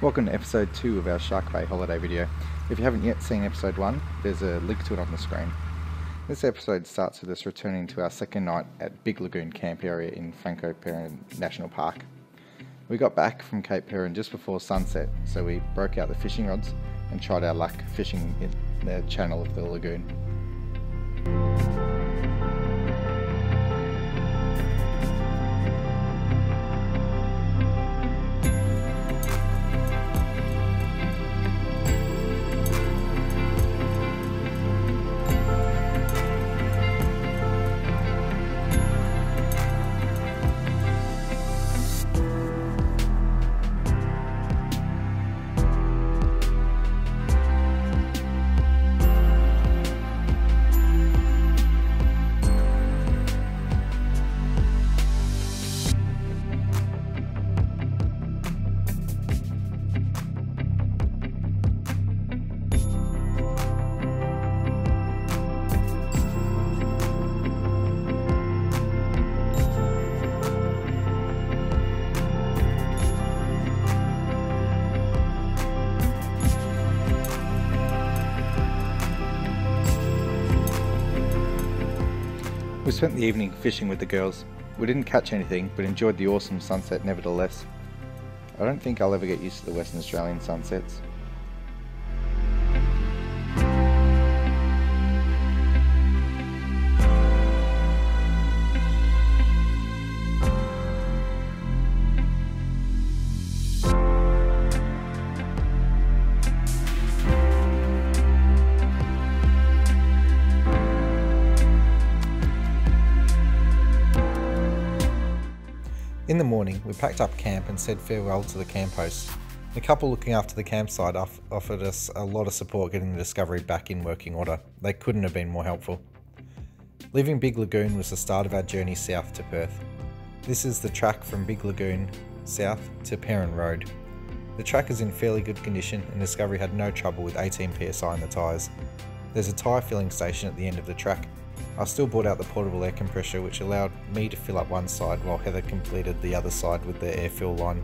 Welcome to episode 2 of our Shark Bay holiday video. If you haven't yet seen episode 1, there's a link to it on the screen. This episode starts with us returning to our second night at Big Lagoon Camp area in Francois Peron National Park. We got back from Cape Peron just before sunset, so we broke out the fishing rods and tried our luck fishing in the channel of the lagoon. We spent the evening fishing with the girls. We didn't catch anything, but enjoyed the awesome sunset nevertheless. I don't think I'll ever get used to the Western Australian sunsets. In the morning, we packed up camp and said farewell to the camp host. The couple looking after the campsite off- offered us a lot of support getting the Discovery back in working order. They couldn't have been more helpful. Leaving Big Lagoon was the start of our journey south to Perth. This is the track from Big Lagoon south to Perrin Road. The track is in fairly good condition and Discovery had no trouble with 18 psi in the tyres. There's a tyre filling station at the end of the track I still brought out the portable air compressor which allowed me to fill up one side while Heather completed the other side with the air fill line.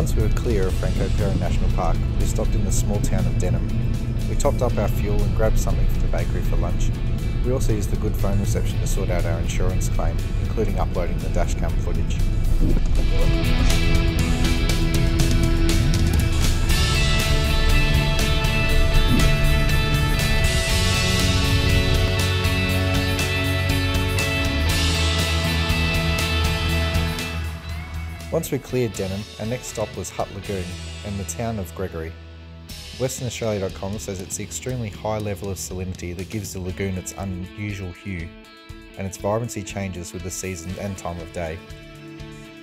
Once we were clear of Francois Peron National Park, we stopped in the small town of Denham. We topped up our fuel and grabbed something from the bakery for lunch. We also used the good phone reception to sort out our insurance claim, including uploading the dashcam footage. Once we cleared Denham, our next stop was Hutt Lagoon and the town of Gregory. WesternAustralia.com says it's the extremely high level of salinity that gives the lagoon its unusual hue, and its vibrancy changes with the season and time of day.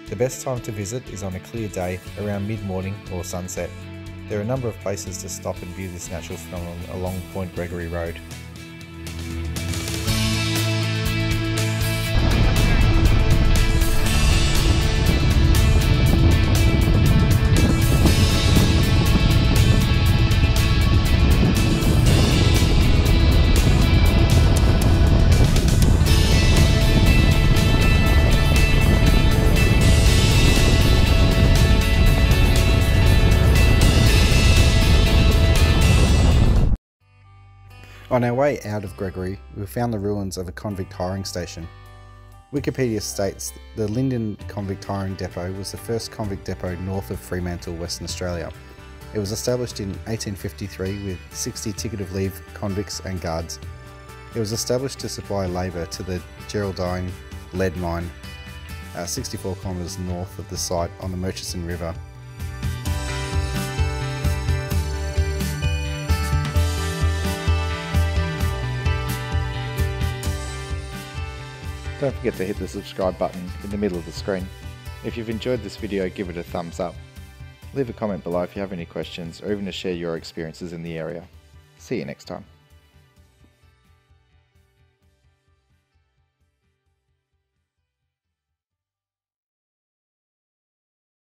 The best time to visit is on a clear day around mid morning or sunset. There are a number of places to stop and view this natural phenomenon along Point Gregory Road. On our way out of Gregory, we found the ruins of a convict hiring station. Wikipedia states the Lynton Convict Hiring Depot was the first convict depot north of Fremantle, Western Australia. It was established in 1853 with 60 ticket of leave convicts and guards. It was established to supply labour to the Geraldine lead mine, uh, 64 kilometres north of the site on the Murchison River Don't forget to hit the subscribe button in the middle of the screen. If you've enjoyed this video, give it a thumbs up. Leave a comment below if you have any questions or even to share your experiences in the area. See you next time.